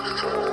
네.